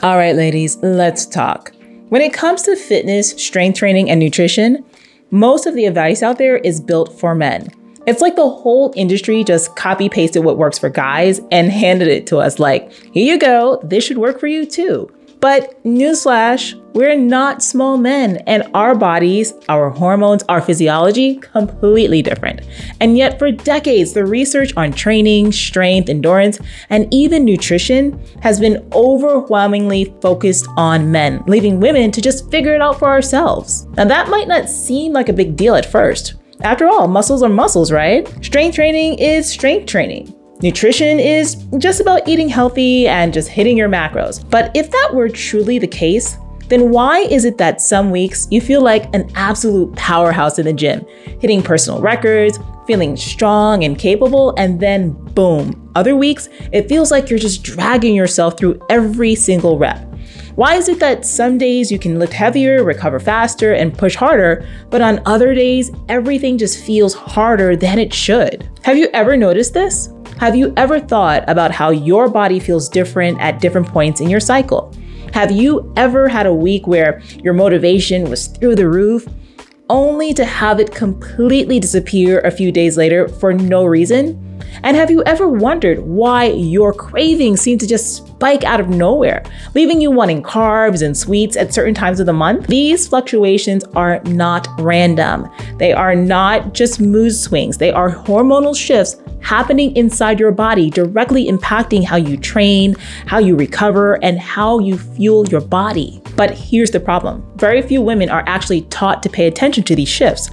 All right, ladies, let's talk. When it comes to fitness, strength training, and nutrition, most of the advice out there is built for men. It's like the whole industry just copy pasted what works for guys and handed it to us like, here you go, this should work for you too. But newsflash, we're not small men, and our bodies, our hormones, our physiology, completely different. And yet, for decades, the research on training, strength, endurance, and even nutrition has been overwhelmingly focused on men, leaving women to just figure it out for ourselves. Now, that might not seem like a big deal at first. After all, muscles are muscles, right? Strength training is strength training. Nutrition is just about eating healthy and just hitting your macros. But if that were truly the case, then why is it that some weeks you feel like an absolute powerhouse in the gym, hitting personal records, feeling strong and capable, and then boom, other weeks it feels like you're just dragging yourself through every single rep? Why is it that some days you can lift heavier, recover faster, and push harder, but on other days, everything just feels harder than it should? Have you ever noticed this? Have you ever thought about how your body feels different at different points in your cycle? Have you ever had a week where your motivation was through the roof, only to have it completely disappear a few days later for no reason? And have you ever wondered why your cravings seem to just spike out of nowhere, leaving you wanting carbs and sweets at certain times of the month? These fluctuations are not random. They are not just mood swings, they are hormonal shifts happening inside your body, directly impacting how you train, how you recover, and how you fuel your body. But here's the problem very few women are actually taught to pay attention to these shifts.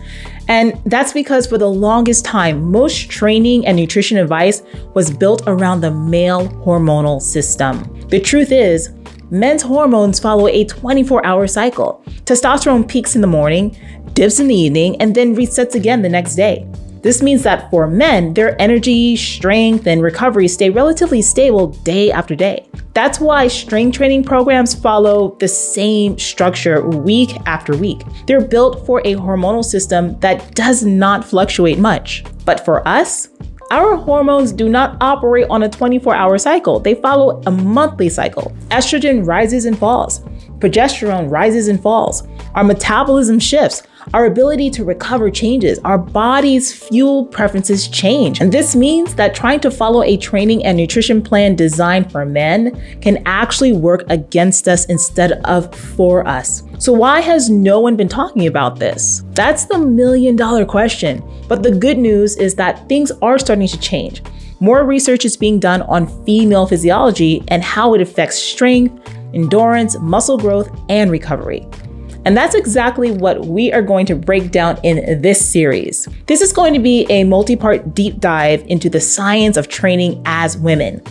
And that's because for the longest time, most training and nutrition advice was built around the male hormonal system. The truth is, men's hormones follow a 24 hour cycle. Testosterone peaks in the morning, dips in the evening, and then resets again the next day. This means that for men, their energy, strength, and recovery stay relatively stable day after day. That's why strength training programs follow the same structure week after week. They're built for a hormonal system that does not fluctuate much. But for us, our hormones do not operate on a 24 hour cycle, they follow a monthly cycle. Estrogen rises and falls, progesterone rises and falls, our metabolism shifts, our ability to recover changes, our body's fuel preferences change. And this means that trying to follow a training and nutrition plan designed for men can actually work against us instead of for us. So, why has no one been talking about this? That's the million dollar question. But the good news is that things are starting to change. More research is being done on female physiology and how it affects strength, endurance, muscle growth, and recovery. And that's exactly what we are going to break down in this series. This is going to be a multi part deep dive into the science of training as women.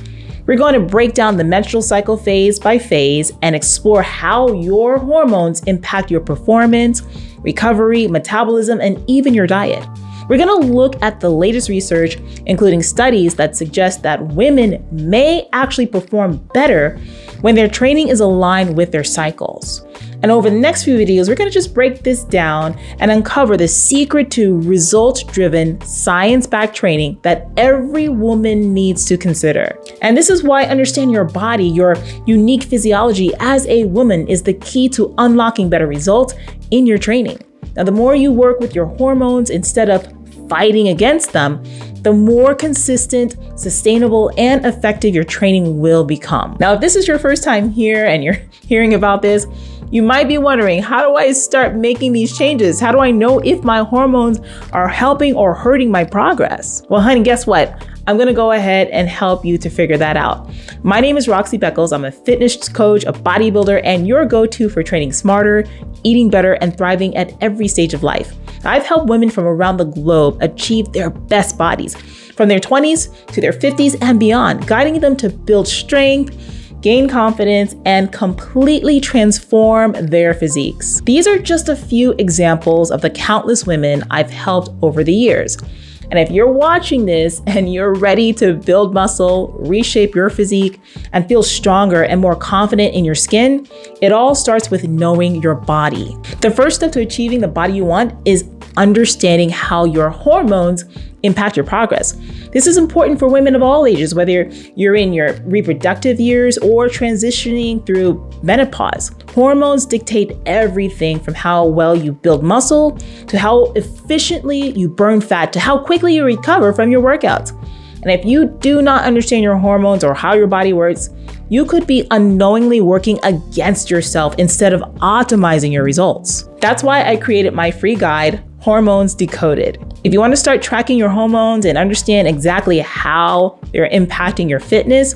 We're going to break down the menstrual cycle phase by phase and explore how your hormones impact your performance, recovery, metabolism, and even your diet. We're going to look at the latest research, including studies that suggest that women may actually perform better when their training is aligned with their cycles. And over the next few videos, we're gonna just break this down and uncover the secret to result driven, science backed training that every woman needs to consider. And this is why understanding your body, your unique physiology as a woman is the key to unlocking better results in your training. Now, the more you work with your hormones instead of fighting against them, the more consistent, sustainable, and effective your training will become. Now, if this is your first time here and you're hearing about this, you might be wondering, how do I start making these changes? How do I know if my hormones are helping or hurting my progress? Well, honey, guess what? I'm gonna go ahead and help you to figure that out. My name is Roxy Beckles. I'm a fitness coach, a bodybuilder, and your go to for training smarter, eating better, and thriving at every stage of life. I've helped women from around the globe achieve their best bodies, from their 20s to their 50s and beyond, guiding them to build strength gain confidence, and completely transform their physiques. These are just a few examples of the countless women I've helped over the years. And if you're watching this and you're ready to build muscle, reshape your physique, and feel stronger and more confident in your skin, it all starts with knowing your body. The first step to achieving the body you want is understanding how your hormones impact your progress. This is important for women of all ages, whether you're in your reproductive years or transitioning through menopause. Hormones dictate everything from how well you build muscle to how efficiently you burn fat to how quickly you recover from your workouts. And if you do not understand your hormones or how your body works, you could be unknowingly working against yourself instead of optimizing your results. That's why I created my free guide, Hormones Decoded. If you want to start tracking your hormones and understand exactly how they're impacting your fitness,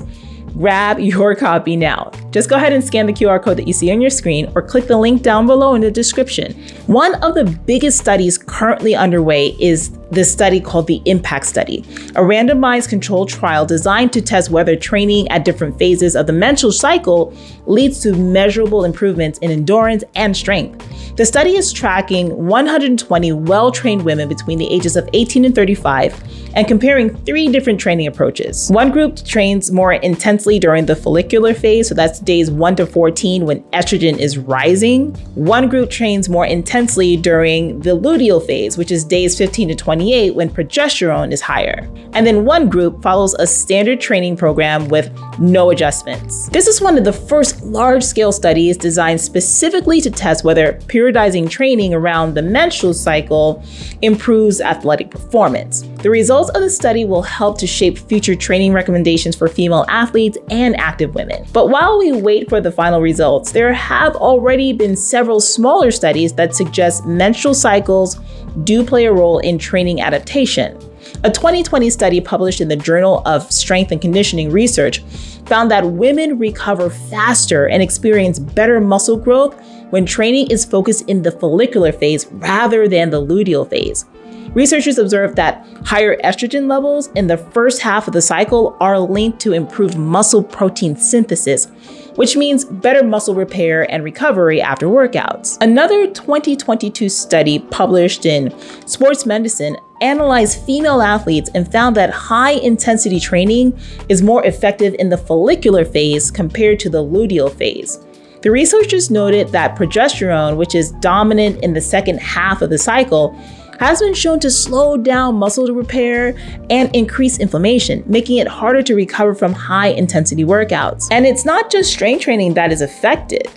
grab your copy now. Just go ahead and scan the QR code that you see on your screen or click the link down below in the description. One of the biggest studies currently underway is this study called the IMPACT study, a randomized controlled trial designed to test whether training at different phases of the menstrual cycle leads to measurable improvements in endurance and strength. The study is tracking 120 well trained women between the ages of 18 and 35 and comparing three different training approaches. One group trains more intensely during the follicular phase, so that's days 1 to 14 when estrogen is rising. One group trains more intensely during the luteal phase, which is days 15 to 28 when progesterone is higher. And then one group follows a standard training program with no adjustments. This is one of the first large scale studies designed specifically to test whether periodizing training around the menstrual cycle improves athletic performance. The results of the study will help to shape future training recommendations for female athletes and active women. But while we wait for the final results, there have already been several smaller studies that suggest menstrual cycles do play a role in training adaptation. A 2020 study published in the Journal of Strength and Conditioning Research found that women recover faster and experience better muscle growth when training is focused in the follicular phase rather than the luteal phase. Researchers observed that higher estrogen levels in the first half of the cycle are linked to improved muscle protein synthesis, which means better muscle repair and recovery after workouts. Another 2022 study published in Sports Medicine analyzed female athletes and found that high intensity training is more effective in the follicular phase compared to the luteal phase. The researchers noted that progesterone, which is dominant in the second half of the cycle, has been shown to slow down muscle repair and increase inflammation, making it harder to recover from high intensity workouts. And it's not just strength training that is affected.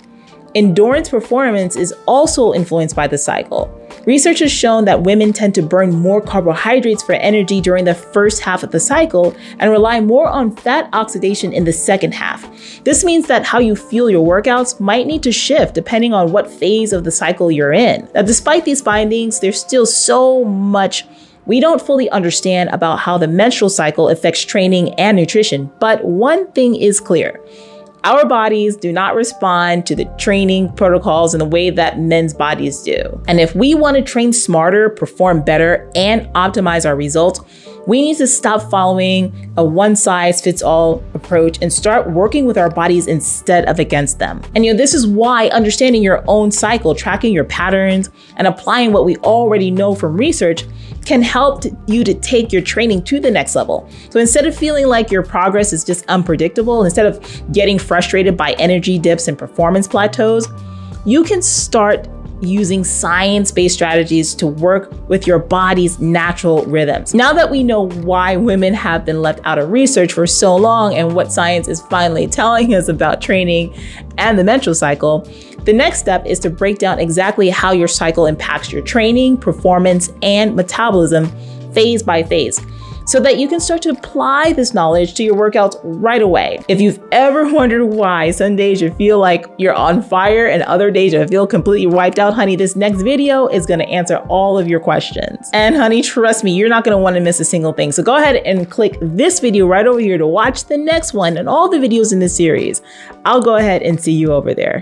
Endurance performance is also influenced by the cycle. Research has shown that women tend to burn more carbohydrates for energy during the first half of the cycle and rely more on fat oxidation in the second half. This means that how you feel your workouts might need to shift depending on what phase of the cycle you're in. Now, despite these findings, there's still so much we don't fully understand about how the menstrual cycle affects training and nutrition, but one thing is clear. Our bodies do not respond to the training protocols in the way that men's bodies do. And if we want to train smarter, perform better, and optimize our results, we need to stop following a one size fits all approach and start working with our bodies instead of against them. And you know, this is why understanding your own cycle, tracking your patterns, and applying what we already know from research can help you to take your training to the next level. So instead of feeling like your progress is just unpredictable, instead of getting frustrated by energy dips and performance plateaus, you can start using science based strategies to work with your body's natural rhythms. Now that we know why women have been left out of research for so long and what science is finally telling us about training and the menstrual cycle, the next step is to break down exactly how your cycle impacts your training, performance, and metabolism phase by phase so that you can start to apply this knowledge to your workouts right away. If you've ever wondered why some days you feel like you're on fire and other days you feel completely wiped out, honey, this next video is gonna answer all of your questions. And honey, trust me, you're not gonna wanna miss a single thing. So go ahead and click this video right over here to watch the next one and all the videos in this series. I'll go ahead and see you over there.